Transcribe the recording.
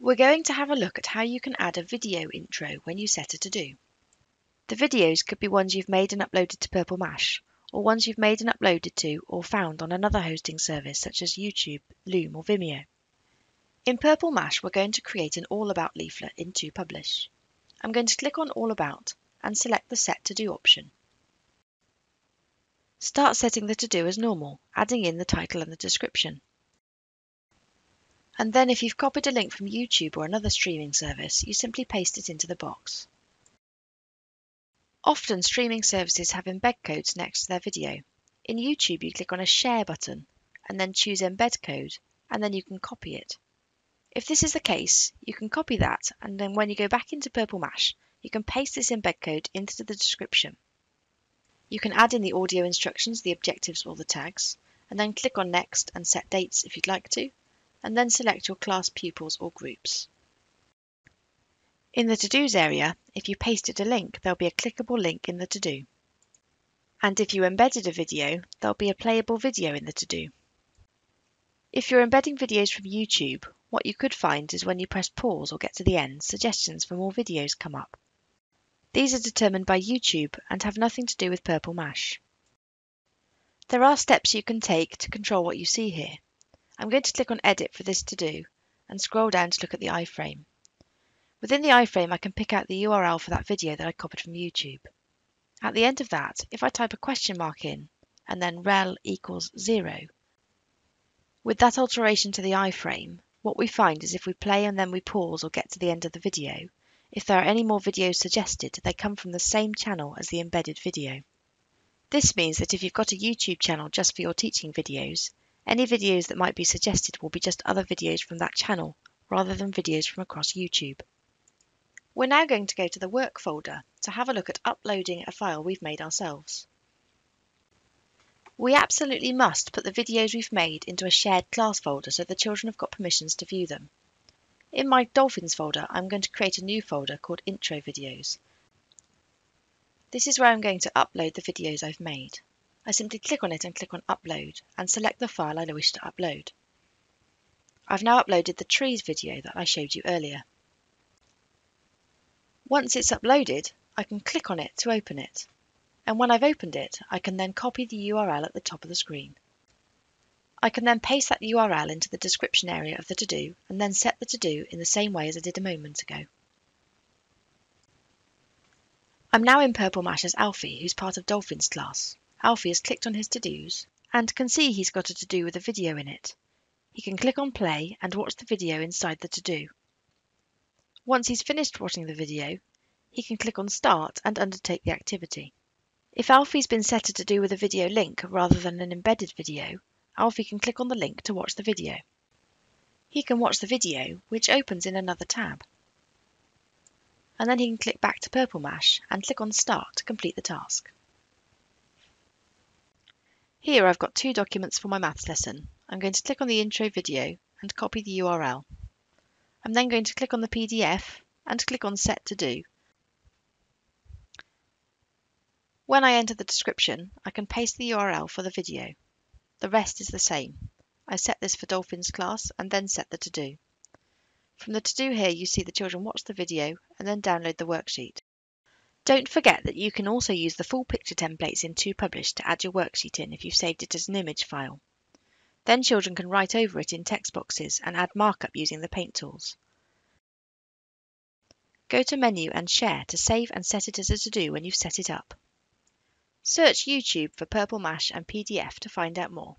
We're going to have a look at how you can add a video intro when you set a to-do. The videos could be ones you've made and uploaded to Purple Mash, or ones you've made and uploaded to or found on another hosting service such as YouTube, Loom or Vimeo. In Purple Mash, we're going to create an All About leaflet in 2Publish. I'm going to click on All About and select the Set 2Do option. Start setting the to-do as normal, adding in the title and the description. And then if you've copied a link from YouTube or another streaming service, you simply paste it into the box. Often streaming services have embed codes next to their video. In YouTube, you click on a Share button and then choose Embed Code, and then you can copy it. If this is the case, you can copy that, and then when you go back into Purple Mash, you can paste this embed code into the description. You can add in the audio instructions, the objectives or the tags, and then click on Next and set dates if you'd like to, and then select your class pupils or groups. In the 2Dos area, if you pasted a link, there'll be a clickable link in the 2Do. And if you embedded a video, there'll be a playable video in the 2Do. If you're embedding videos from YouTube, what you could find is when you press pause or get to the end, suggestions for more videos come up. These are determined by YouTube and have nothing to do with Purple Mash. There are steps you can take to control what you see here. I'm going to click on Edit for this to do and scroll down to look at the iframe. Within the iframe, I can pick out the URL for that video that I copied from YouTube. At the end of that, if I type a question mark in and then rel equals zero, with that alteration to the iframe, what we find is if we play and then we pause or get to the end of the video, if there are any more videos suggested, they come from the same channel as the embedded video. This means that if you've got a YouTube channel just for your teaching videos, any videos that might be suggested will be just other videos from that channel, rather than videos from across YouTube. We're now going to go to the Work folder to have a look at uploading a file we've made ourselves. We absolutely must put the videos we've made into a shared class folder so the children have got permissions to view them. In my Dolphins folder, I'm going to create a new folder called Intro Videos. This is where I'm going to upload the videos I've made. I simply click on it and click on Upload and select the file I wish to upload. I've now uploaded the trees video that I showed you earlier. Once it's uploaded, I can click on it to open it. And when I've opened it, I can then copy the URL at the top of the screen. I can then paste that URL into the description area of the to-do and then set the to-do in the same way as I did a moment ago. I'm now in Purple Mash as Alfie, who's part of Dolphin's class. Alfie has clicked on his to-dos and can see he's got a to-do with a video in it. He can click on play and watch the video inside the to-do. Once he's finished watching the video, he can click on start and undertake the activity. If Alfie's been set a to-do with a video link rather than an embedded video, Alfie can click on the link to watch the video. He can watch the video, which opens in another tab. And then he can click back to Purple Mash and click on Start to complete the task. Here I've got two documents for my maths lesson. I'm going to click on the intro video and copy the URL. I'm then going to click on the PDF and click on Set 2Do. When I enter the description, I can paste the URL for the video. The rest is the same. I set this for Dolphins class and then set the to-do. From the to-do here, you see the children watch the video and then download the worksheet. Don't forget that you can also use the full picture templates in 2Publish to add your worksheet in if you've saved it as an image file. Then children can write over it in text boxes and add markup using the paint tools. Go to Menu and Share to save and set it as a to-do when you've set it up. Search YouTube for Purple Mash and PDF to find out more.